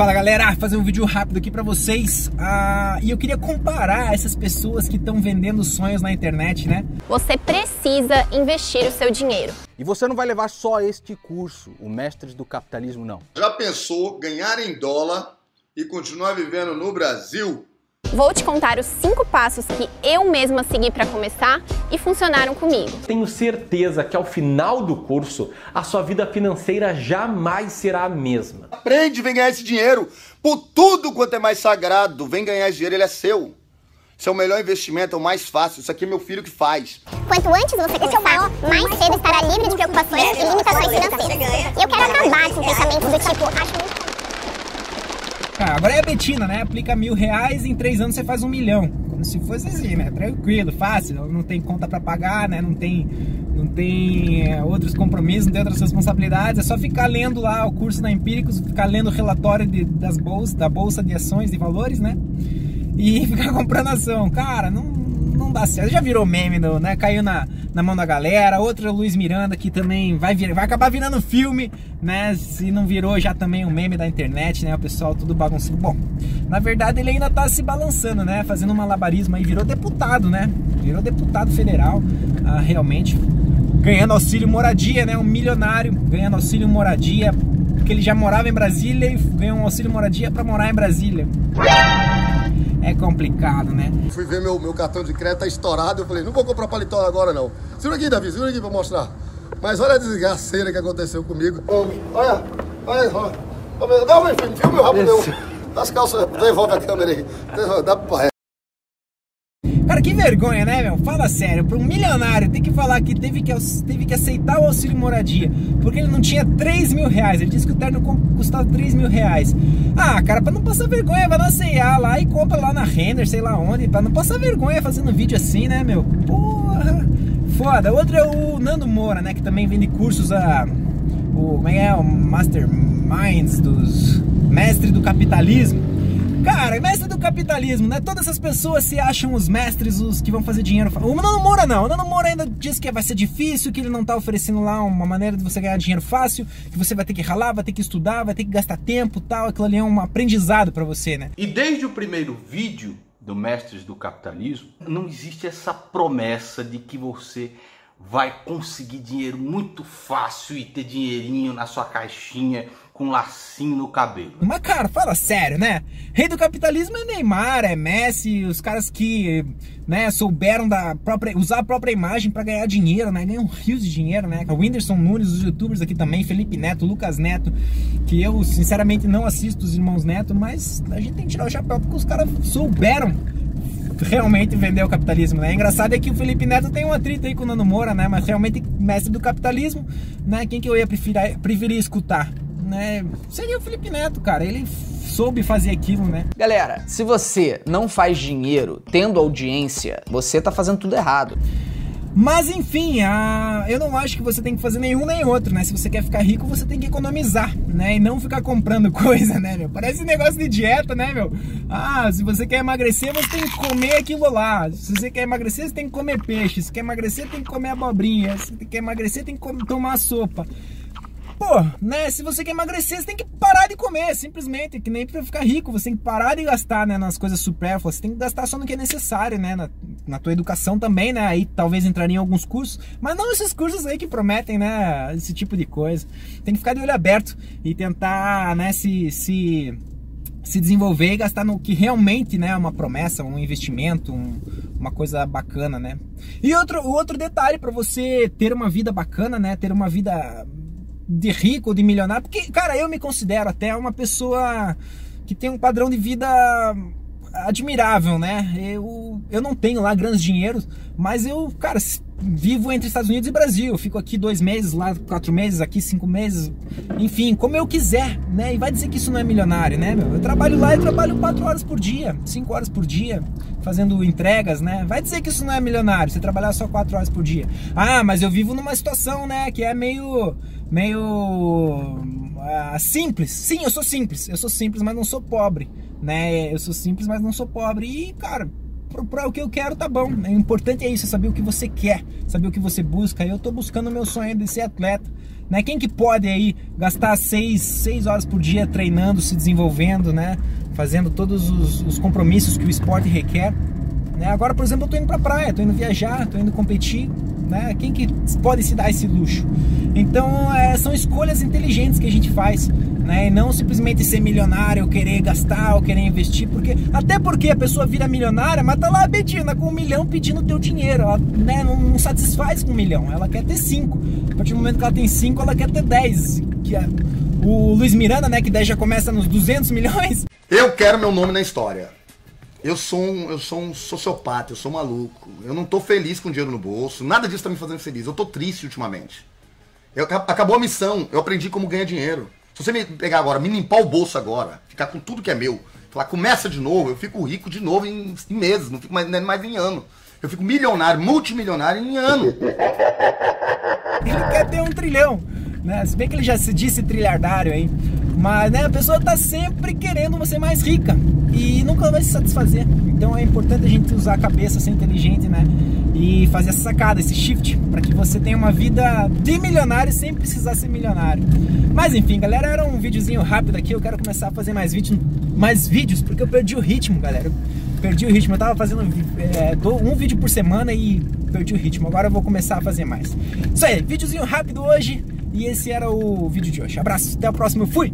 Fala galera, fazer um vídeo rápido aqui pra vocês ah, E eu queria comparar essas pessoas que estão vendendo sonhos na internet, né? Você precisa investir o seu dinheiro. E você não vai levar só este curso, o Mestres do Capitalismo, não. Já pensou ganhar em dólar e continuar vivendo no Brasil? Vou te contar os cinco passos que eu mesma segui para começar e funcionaram comigo. Tenho certeza que ao final do curso a sua vida financeira jamais será a mesma. Aprende, vem ganhar esse dinheiro por tudo quanto é mais sagrado. Vem ganhar esse dinheiro, ele é seu. Isso é o melhor investimento, é o mais fácil. Isso aqui é meu filho que faz. Quanto antes você começar, mais cedo estará livre de preocupações e limitações financeiras. E eu quero acabar com o pensamento do tipo, acho muito agora é a Betina, né? Aplica mil reais em três anos você faz um milhão. Como se fosse assim, né? Tranquilo, fácil. Não tem conta para pagar, né? Não tem, não tem é, outros compromissos, não tem outras responsabilidades. É só ficar lendo lá o curso da Empíricos, ficar lendo o relatório de, das bolsas, da bolsa de ações de valores, né? E ficar comprando ação. Cara, não, não dá certo. Já virou meme, né? Caiu na, na mão da galera. Outra Luiz Miranda que também vai, vir, vai acabar virando filme, né? Se não virou já também um meme da internet, né? O pessoal tudo bagunçado. Bom, na verdade ele ainda tá se balançando, né? Fazendo um malabarismo aí. Virou deputado, né? Virou deputado federal, ah, realmente. Ganhando auxílio moradia, né? Um milionário ganhando auxílio moradia. Porque ele já morava em Brasília e ganhou um auxílio moradia para morar em Brasília é complicado, né? Fui ver meu, meu cartão de crédito tá estourado, eu falei, não vou comprar paletó agora não. Segura aqui, Davi, segura aqui pra mostrar. Mas olha a desgraceira que aconteceu comigo. Olha, olha, olha. Dá uma filho, meu rabo meu. Das calças, devolve a câmera aí. Dá pra Cara, que vergonha, né, meu? Fala sério, para um milionário tem que falar que teve que, teve que aceitar o auxílio moradia, porque ele não tinha 3 mil reais. Ele disse que o terno custava 3 mil reais. Ah, cara, pra não passar vergonha, vai na C&A lá e compra lá na Render, sei lá onde, pra não passar vergonha fazendo vídeo assim, né, meu? Porra, foda. Outro é o Nando Moura, né, que também vende cursos a... O, como é, é o Masterminds dos... Mestre do Capitalismo. Cara, mestre do capitalismo, né? Todas essas pessoas se acham os mestres, os que vão fazer dinheiro. O Nando Moura não. O Nando Moura ainda diz que vai ser difícil, que ele não tá oferecendo lá uma maneira de você ganhar dinheiro fácil, que você vai ter que ralar, vai ter que estudar, vai ter que gastar tempo tal. Aquilo ali é um aprendizado para você, né? E desde o primeiro vídeo do Mestres do Capitalismo, não existe essa promessa de que você vai conseguir dinheiro muito fácil e ter dinheirinho na sua caixinha com lacinho no cabelo. Mas, cara, fala sério, né? Rei do capitalismo é Neymar, é Messi, os caras que, né, souberam da própria, usar a própria imagem para ganhar dinheiro, né? Ganham rios de dinheiro, né? O Whindersson Nunes, os youtubers aqui também, Felipe Neto, Lucas Neto, que eu, sinceramente, não assisto os irmãos Neto, mas a gente tem que tirar o chapéu porque os caras souberam realmente vender o capitalismo, né? Engraçado é que o Felipe Neto tem um atrito aí com o Nando Moura, né? Mas realmente mestre do capitalismo, né? Quem que eu ia preferir, preferir escutar? né? Seria o Felipe Neto, cara. Ele soube fazer aquilo, né? Galera, se você não faz dinheiro tendo audiência, você tá fazendo tudo errado. Mas enfim, a... eu não acho que você tem que fazer nenhum nem outro, né? Se você quer ficar rico, você tem que economizar, né? E não ficar comprando coisa, né, meu? Parece negócio de dieta, né, meu? Ah, se você quer emagrecer, você tem que comer aquilo lá. Se você quer emagrecer, você tem que comer peixe. Se quer emagrecer, tem que comer abobrinha. Se quer emagrecer, tem que tomar sopa pô, né, se você quer emagrecer, você tem que parar de comer, simplesmente, que nem pra ficar rico, você tem que parar de gastar, né, nas coisas supérfluas, você tem que gastar só no que é necessário, né, na, na tua educação também, né, aí talvez entraria em alguns cursos, mas não esses cursos aí que prometem, né, esse tipo de coisa. Tem que ficar de olho aberto e tentar, né, se, se se desenvolver e gastar no que realmente né, é uma promessa, um investimento, um, uma coisa bacana, né? E outro, outro detalhe para você ter uma vida bacana, né? Ter uma vida de rico, de milionário, porque, cara, eu me considero até uma pessoa que tem um padrão de vida admirável, né? Eu, eu não tenho lá grandes dinheiros, mas eu, cara, vivo entre Estados Unidos e Brasil. Eu fico aqui dois meses, lá quatro meses, aqui cinco meses, enfim, como eu quiser, né? E vai dizer que isso não é milionário, né? Meu? Eu trabalho lá e trabalho quatro horas por dia, cinco horas por dia, fazendo entregas, né? Vai dizer que isso não é milionário, você trabalhar só quatro horas por dia. Ah, mas eu vivo numa situação, né, que é meio meio uh, simples. Sim, eu sou simples. Eu sou simples, mas não sou pobre, né? Eu sou simples, mas não sou pobre. E, cara, para o que eu quero tá bom. O importante é isso, é saber o que você quer, saber o que você busca. Eu tô buscando o meu sonho de ser atleta, Né? Quem que pode aí gastar seis, seis horas por dia treinando, se desenvolvendo, né? Fazendo todos os, os compromissos que o esporte requer. Né? Agora, por exemplo, eu tô indo pra praia, tô indo viajar, tô indo competir. Né? Quem que pode se dar esse luxo? Então, é, são escolhas inteligentes que a gente faz, né? E não simplesmente ser milionário, querer gastar, ou querer investir, porque até porque a pessoa vira milionária, mas tá lá pedindo com um milhão pedindo teu dinheiro, ela né, não, não, satisfaz com um milhão, ela quer ter cinco. A partir do momento que ela tem cinco, ela quer ter dez. Que é o Luiz Miranda, né, que daí já começa nos 200 milhões. Eu quero meu nome na história. Eu sou um, eu sou um sociopata, eu sou maluco. Eu não tô feliz com dinheiro no bolso. Nada disso tá me fazendo feliz. Eu tô triste ultimamente. Eu, acabou a missão. Eu aprendi como ganhar dinheiro. Se você me pegar agora, me limpar o bolso agora, ficar com tudo que é meu, falar começa de novo, eu fico rico de novo em, em meses, não fico mais, mais em ano. Eu fico milionário, multimilionário em ano. Ele quer ter um trilhão, né? Se bem que ele já se disse trilhardário, hein? Mas né, a pessoa tá sempre querendo você mais rica e nunca vai se satisfazer. Então é importante a gente usar a cabeça, ser inteligente, né? E fazer essa sacada, esse shift, para que você tenha uma vida de milionário sem precisar ser milionário. Mas enfim, galera, era um videozinho rápido aqui. Eu quero começar a fazer mais, vídeo, mais vídeos porque eu perdi o ritmo, galera. Eu perdi o ritmo. Eu tava fazendo é, um vídeo por semana e perdi o ritmo. Agora eu vou começar a fazer mais. Isso aí, videozinho rápido hoje. E esse era o vídeo de hoje. Abraço, até o próximo. Fui!